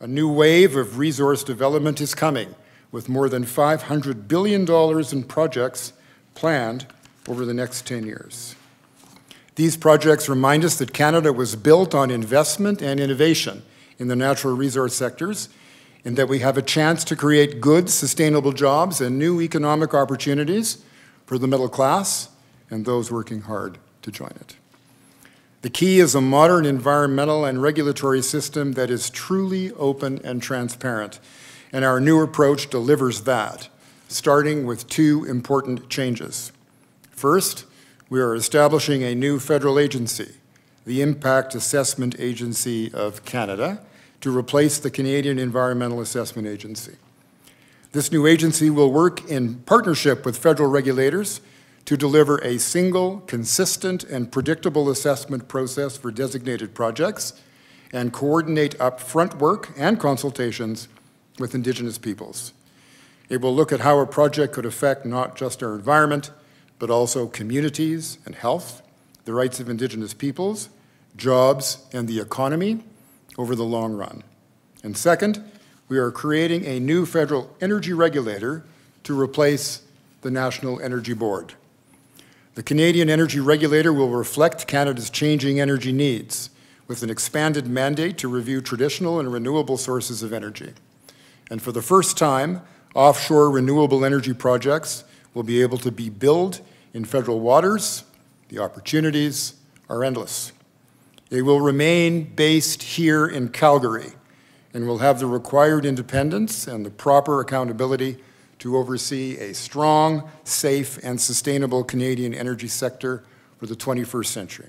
A new wave of resource development is coming, with more than $500 billion in projects planned over the next 10 years. These projects remind us that Canada was built on investment and innovation in the natural resource sectors, and that we have a chance to create good, sustainable jobs and new economic opportunities for the middle class and those working hard to join it. The key is a modern environmental and regulatory system that is truly open and transparent, and our new approach delivers that, starting with two important changes. First, we are establishing a new federal agency, the Impact Assessment Agency of Canada, to replace the Canadian Environmental Assessment Agency. This new agency will work in partnership with federal regulators to deliver a single, consistent, and predictable assessment process for designated projects and coordinate upfront work and consultations with Indigenous peoples. It will look at how a project could affect not just our environment, but also communities and health, the rights of Indigenous peoples, jobs, and the economy over the long run. And second, we are creating a new federal energy regulator to replace the National Energy Board. The Canadian Energy Regulator will reflect Canada's changing energy needs with an expanded mandate to review traditional and renewable sources of energy. And for the first time, offshore renewable energy projects will be able to be built in federal waters. The opportunities are endless. They will remain based here in Calgary and will have the required independence and the proper accountability to oversee a strong, safe, and sustainable Canadian energy sector for the 21st century.